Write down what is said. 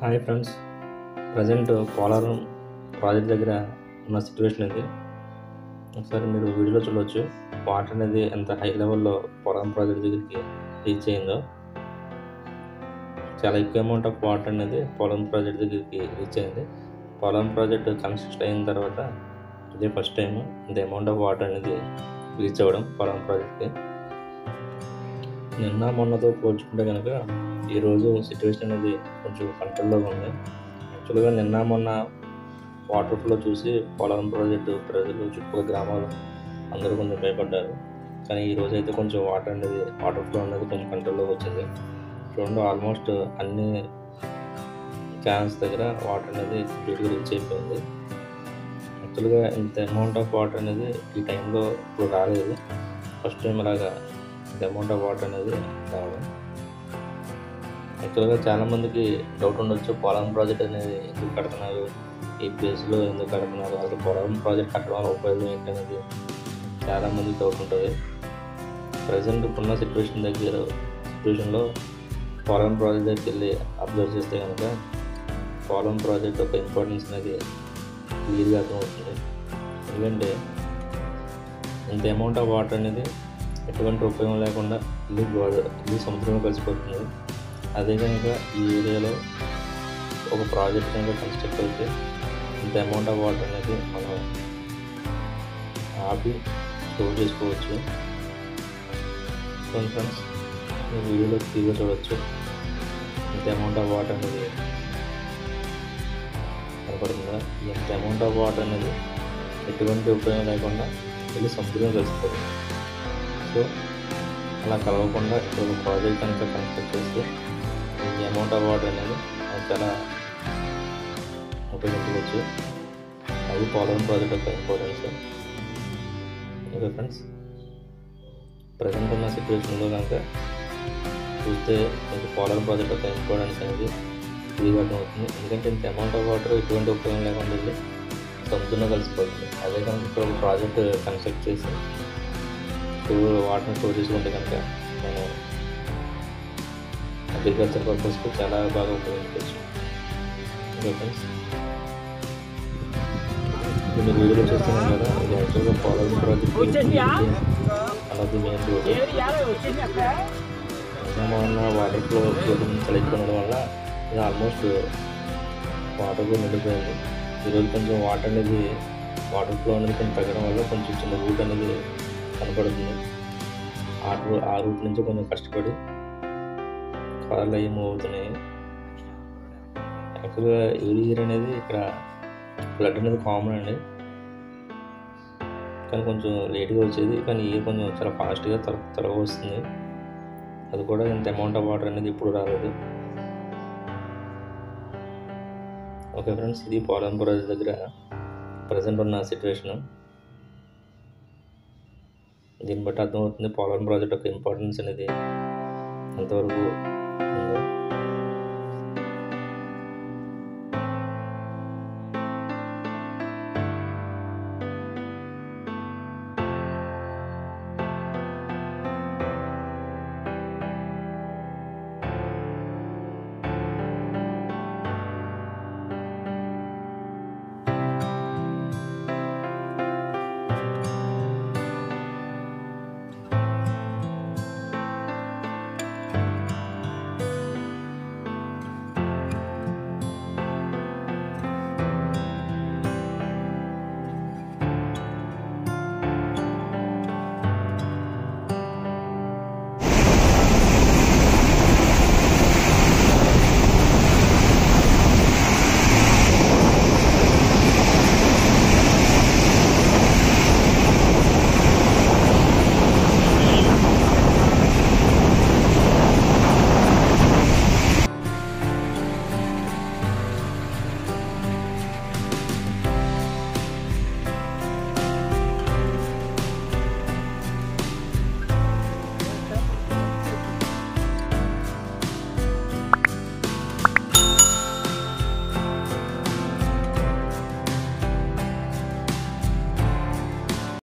Hi friends. Present Polavaram project దగ్గర ఉన్న situation ఇది. ఒకసారి మీరు వీడియోలో చూడవచ్చు వాటర్ అనేది ఎంత హై లెవెల్లో పోలవరం ప్రాజెక్ట్ దగ్గరికి రీచ్ అయిందో. చాలా ఎక్కువ అమౌంట్ ఆఫ్ వాటర్ అనేది పోలవరం ప్రాజెక్ట్ దగ్గరికి రీచ్ అయింది. పోలవరం ప్రాజెక్ట్ కన్స్ట్రక్ట్ అయిన తర్వాత ఇదే ఫస్ట్ టైం ఇంత అమౌంట్ ఆఫ్ వాటర్ అనేది రీచ్ అవ్వడం పోలవరం ప్రాజెక్ట్కి. నిన్న మొన్నతో పోల్చుకుంటే కనుక ఈరోజు సిచ్యువేషన్ అనేది కొంచెం కంట్రోల్లో ఉంది. యాక్చువల్గా నిన్న మొన్న వాటర్ ఫ్లో చూసి పోలవరం ప్రాజెక్టు ప్రజలు చుట్టుపక్కల గ్రామాలు అందరూ కొంచెం భయపడ్డారు. కానీ ఈరోజు అయితే కొంచెం వాటర్ అనేది వాటర్ ఫ్లో అనేది కొంచెం కంట్రోల్లోకి వచ్చింది. చూడండి ఆల్మోస్ట్ అన్ని క్యాన్స్ దగ్గర వాటర్ అనేది కంప్లీట్గా రీచ్ అయిపోయింది. యాక్చువల్గా ఇంత అమౌంట్ ఆఫ్ వాటర్ అనేది ఈ టైంలో ఇప్పుడు రాలేదు. ఫస్ట్ టైం ఇలాగా ఇంత అమౌంట్ ఆఫ్ వాటర్ అనేది రావడం. యాక్చువల్గా చాలామందికి డౌట్ ఉండొచ్చు పోలవరం ప్రాజెక్ట్ అనేది ఎందుకు కడుతున్నారు? ఈ ప్లేస్లో ఎందుకు కడుతున్నారు? అసలు పోలవరం ప్రాజెక్ట్ కట్టడం వల్ల ఉపయోగం ఏంటి అనేది చాలామందికి డౌట్ ఉంటుంది. ప్రజెంట్ ఇప్పుడున్న సిచ్యువేషన్ దగ్గర సిచ్యువేషన్లో పోలవరం ప్రాజెక్ట్ దగ్గరికి వెళ్ళి అబ్జర్వ్ చేస్తే కనుక పోలవరం ప్రాజెక్ట్ యొక్క ఇంపార్టెన్స్ అనేది క్లియర్గా అర్థమవుతుంది. ఎందుకంటే ఇంత అమౌంట్ ఆఫ్ వాటర్ అనేది ఎటువంటి ఉపయోగం లేకుండా ఇల్లు గోడ ఇల్లు సముద్రంలో కలిసిపోతుంది. అదే కనుక ఈ ఏరియాలో ఒక ప్రాజెక్ట్ కనుక కన్స్ట్రక్ట్ అయితే ఇంత అమౌంట్ ఆఫ్ వాటర్ అనేది మనం ఆపి స్టోర్ చేసుకోవచ్చు. సో ఫ్రెండ్స్ ఈ వీడియోలో క్లియర్గా చూడవచ్చు ఇంత అమౌంట్ ఆఫ్ వాటర్ అనేది కనపడుతుందా? ఎంత అమౌంట్ ఆఫ్ వాటర్ అనేది ఎటువంటి ఉపయోగం లేకుండా వెళ్ళి సముద్రం కలిసిపోతుంది. సో అలా కలవకుండా ఇప్పుడు ప్రాజెక్ట్ కనుక కన్స్ట్రక్ట్ చేస్తే ఈ అమౌంట్ ఆఫ్ అనేది చాలా ఉపయోగించవచ్చు అది పోలవరం ప్రాజెక్ట్ యొక్క ఇంపార్టెన్స్ ఓకే ఫ్రెండ్స్ ప్రజెంట్ ఉన్న సిచ్యువేషన్లో కనుక చూస్తే మీకు పోలవరం ప్రాజెక్ట్ యొక్క ఇంపార్టెన్స్ అనేది క్లియర్గా అవుతుంది. ఎందుకంటే ఇంత అమౌంట్ ఆఫ్ వాటర్ ఎటువంటి ఉపయోగం లేకుండా వెళ్ళి కలిసిపోతుంది. అదే కనుక ఇక్కడ ప్రాజెక్ట్ కన్స్ట్రక్ట్ చేసి స్టోర్ వాటర్ని స్టోర్ చేసుకుంటే కనుక మనం అగ్రికల్చర్ పర్పస్కి చాలా బాగా ఉపయోగించవచ్చు. ఓకే ఫ్రెండ్స్ ఇప్పుడు మీరు వీడియోలో చూస్తున్నాం కదా ఇది యాక్చువల్గా పోలవరం ప్రాజెక్ట్ అలాగే మెయిన్ రోడ్ ఉన్న వాటర్ ఫ్లో ఉండడం వల్ల ఇది ఆల్మోస్ట్ వాటర్ కూడా నిండిపోయింది. ఈరోజు కొంచెం వాటర్ అనేది వాటర్ ఫ్లో అనేది కొంచెం తగ్గడం వల్ల కొంచెం చిన్న రూట్ అనేది కనపడుతుంది. ఆ ఆ రూట్ నుంచి కొంచెం కష్టపడి కార్లు అవి మూవ్ అవుతున్నాయి యాక్చువల్గా ఎవరి ఇయర్ అనేది ఇక్కడ ఫ్లడ్ అనేది కామన్ అండి. కానీ కొంచెం లేట్గా వచ్చేది. కానీ ఇయర్ కొంచెం చాలా ఫాస్ట్గా త్వర త్వరగా వస్తుంది. అది కూడా ఇంత అమౌంట్ ఆఫ్ వాటర్ అనేది ఇప్పుడు రాలేదు. ఓకే ఫ్రెండ్స్ ఇది పోలవరం దగ్గర ప్రజెంట్ ఉన్న సిచ్యువేషను దీన్ని బట్టి అర్థమవుతుంది. పోలవరం ప్రాజెక్ట్ యొక్క ఇంపార్టెన్స్ అనేది. ఎంతవరకు